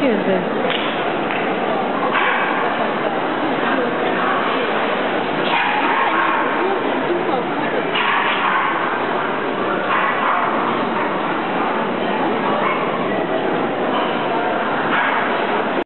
谢谢